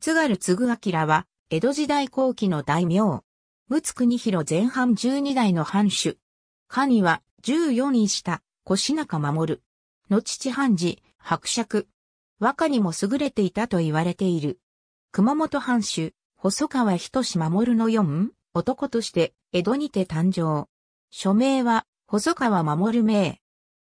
津軽継明は、江戸時代後期の大名。陸奥国広前半12代の藩主。家には14位下、腰中守。の父藩治、伯爵。和歌にも優れていたと言われている。熊本藩主、細川仁守の四男として江戸にて誕生。署名は細川守名。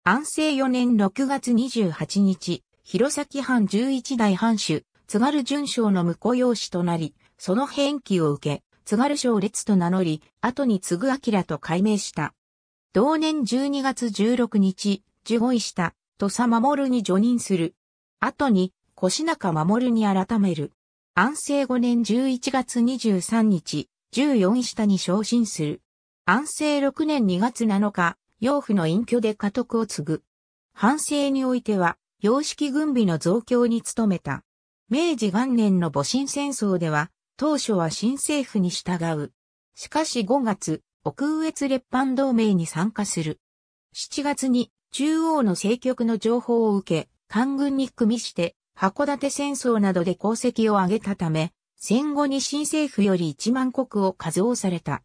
安政4年6月28日、弘前藩11代藩主、津軽淳章の婿養子となり、その返記を受け、津軽省列と名乗り、後に継ぐ明と改名した。同年12月16日、受語位した、土佐守に除任する。後に、腰中守に改める。安政5年11月23日、14位下に昇進する。安政6年2月7日、養父の隠居で家督を継ぐ。反政においては、洋式軍備の増強に努めた。明治元年の戊辰戦争では、当初は新政府に従う。しかし5月、奥羽越列藩同盟に参加する。7月に中央の政局の情報を受け、官軍に組みして、函館戦争などで功績を挙げたため、戦後に新政府より1万国を加増された。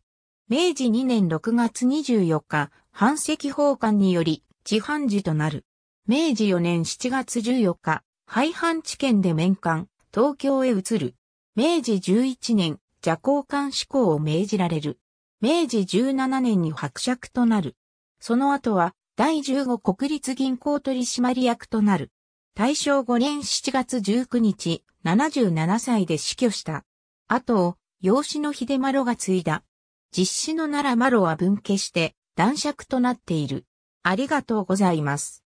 明治2年6月24日、藩籍奉還により、地藩寺となる。明治4年7月14日、廃藩置県で免官、東京へ移る。明治11年、邪交官施行を命じられる。明治17年に伯爵となる。その後は、第15国立銀行取締役となる。大正5年7月19日、77歳で死去した。後を、養子の秀丸が継いだ。実子の奈良丸は分家して、男爵となっている。ありがとうございます。